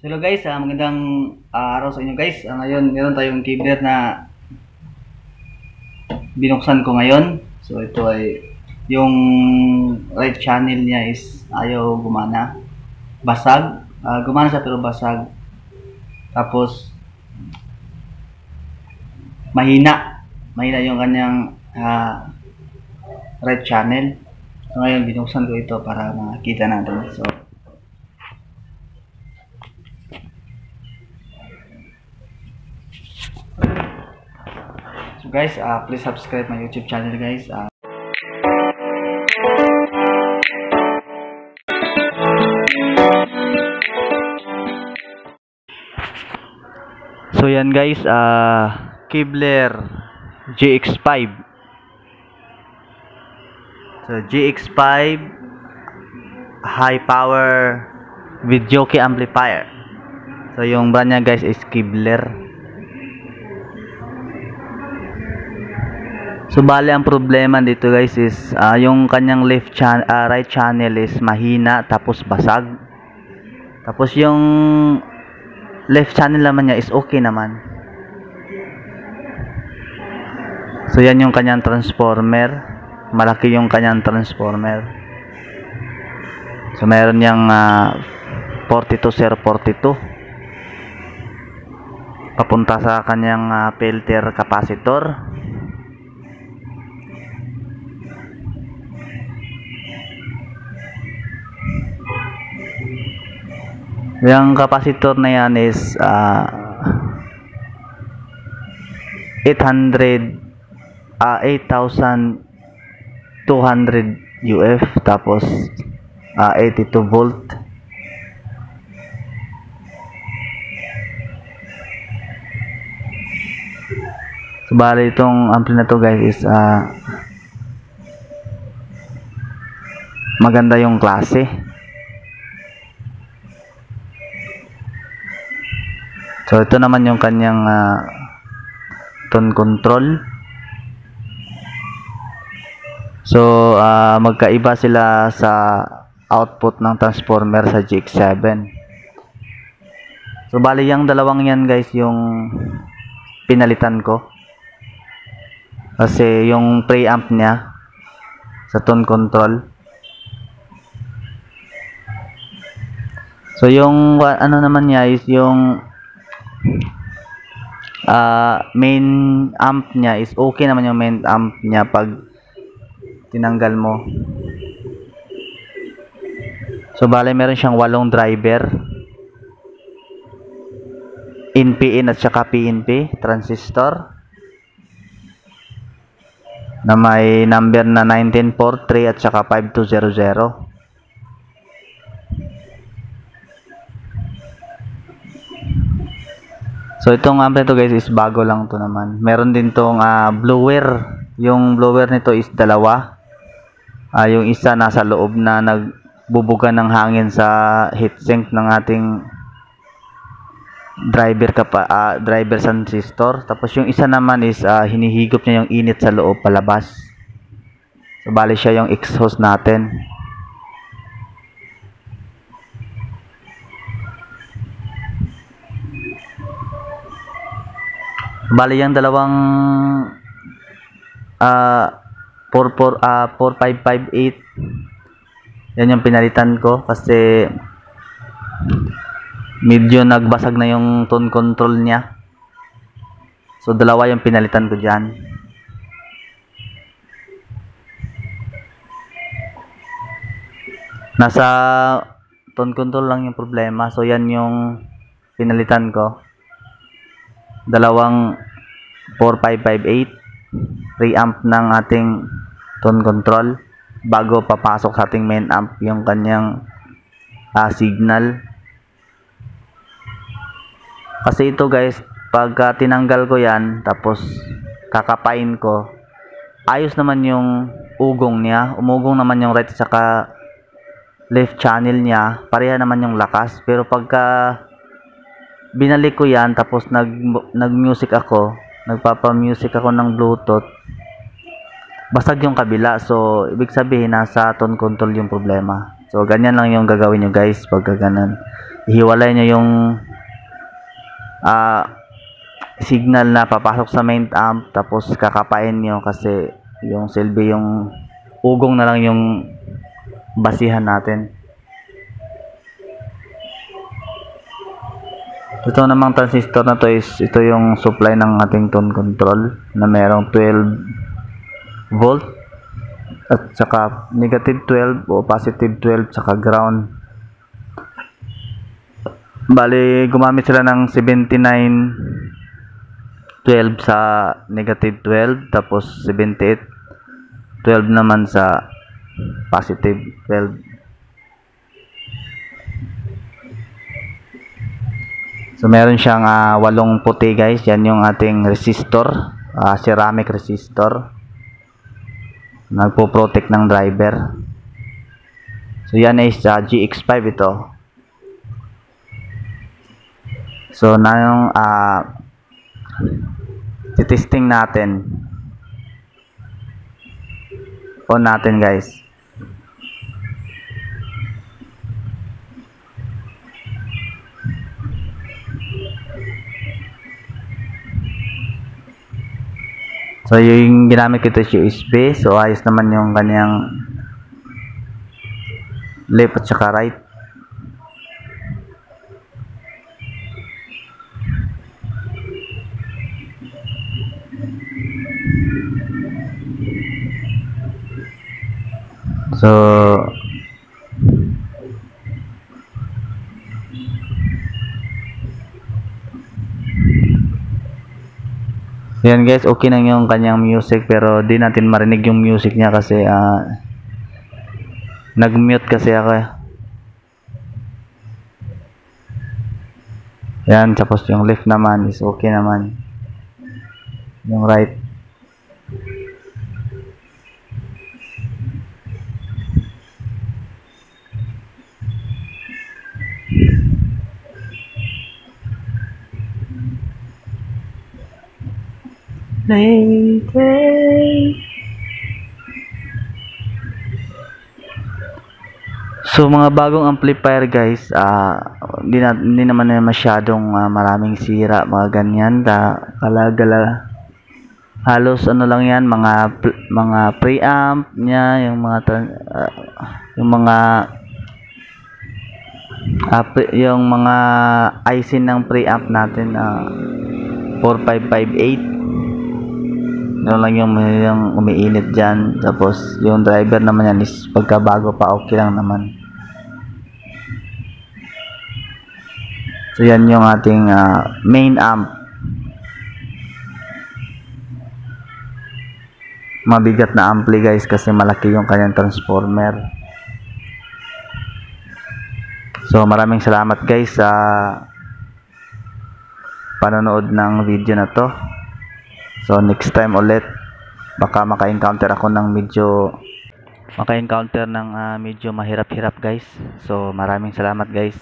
Hello guys, ah, magandang ah, araw sa inyo guys. Ah, ngayon, meron tayong keyboard na binuksan ko ngayon. So ito ay yung right channel niya is ayaw gumana. Basag. Ah, gumana siya pero basag. Tapos mahina. Mahina yung kanyang ah, right channel. So ngayon binuksan ko ito para makita natin. So So guys, uh, please subscribe my YouTube channel guys. Uh, so yan guys, uh, Kibler GX5. So GX5 high power video key amplifier. So yung brand niya guys is Kibler. So bale ang problema dito guys is ah, yung kanyang left chan ah, right channel is mahina tapos basag. Tapos yung left channel naman niya is okay naman. So yan yung kanyang transformer. Malaki yung kanyang transformer. So meron niyang ah, 4242 papunta sa kanyang ah, filter capacitor. Yung capacitor na yan is ah, 800 ah 8,200 UF tapos ah, 82 volt. So, bali itong ampli na to guys is ah, maganda yung klase. So ito naman yung kanyang ah, tone control. So ah, magkaiba sila sa output ng transformer sa GX7. So bali yung dalawang yan guys yung pinalitan ko. Kasi yung preamp niya sa tone control. So yung ano naman niya is yung ah main amp niya is okay naman yung main amp niya pag tinanggal mo. So bale meron siyang walong driver. In-P-in at saka PNP transistor na may number na 1943 at saka 5200. So itong ampli to guys is bago lang to naman. Meron din tong ah, blower. Yung blower nito is dalawa. Ah, yung isa nasa loob na nagbubuga ng hangin sa heatsink ng ating driver kapa ah, driver transistor. Tapos yung isa naman is ah, hinihigop niya yung init sa loob palabas. So bali siya yung exhaust natin. Bali yung dalawang ah 44 ah 4558 yan yung pinalitan ko kasi medyo nagbasag na yung tone control niya. So dalawa yung pinalitan ko diyan. Nasa tone control lang yung problema. So yan yung pinalitan ko dalawang 4558 preamp ng ating tone control bago papasok sa ating main amp yung kanyang ah, signal. Kasi ito guys pagka tinanggal ko yan tapos kakapain ko ayos naman yung ugong niya. Umugong naman yung right saka left channel niya. Pareha naman yung lakas. Pero pagka binalik ko yan tapos nag nag music ako nagpapa music ako ng bluetooth. Basag yung kabila so ibig sabihin nasa tone control yung problema. So ganyan lang yung gagawin nyo guys pagka ganun hiwalay nyo yung ah signal na papasok sa main amp tapos kakapain nyo kasi yung silbi yung ugong na lang yung basihan natin ito namang transistor na to is ito yung supply ng ating tone control na merong 12 volt at saka negative 12 o positive 12 saka ground. Bali gumamit sila ng 79 12 sa negative 12 tapos 78 12 naman sa positive 12 so meron siyang ah, walong puti guys. Yan yung ating resistor ah, ceramic resistor. Nagpo-protect ng driver. So yan is ah, GX5 ito. So na yung ah, titesting natin. On natin guys so yung ginamit ko ito is USB so ayos naman yung kanyang left at saka right. So, yan guys, okay na yung kanyang music pero di natin marinig yung music niya kasi ah, nag-mute kasi ako eh. Yan, tapos yung left naman is okay naman. Yung right. So mga bagong amplifier guys, ah hindi na hindi naman na masyadong ah, maraming sira, mga ganyan, da kalagala. Halos ano lang 'yan, mga mga preamp niya, yung mga ah, yung mga pre- yung mga IC ng preamp natin ah 4558 ano lang yung, yung umiinit dyan. Tapos yung driver naman yan is pagkabago pa okay lang naman. So yan yung ating ah, main amp. Mabigat na ampli guys kasi malaki yung kanyang transformer. So maraming salamat guys sa panonood ng video na to So next time ulit baka maka-encounter ako ng medyo maka-encounter ng ah, medyo mahirap-hirap guys. So maraming salamat guys.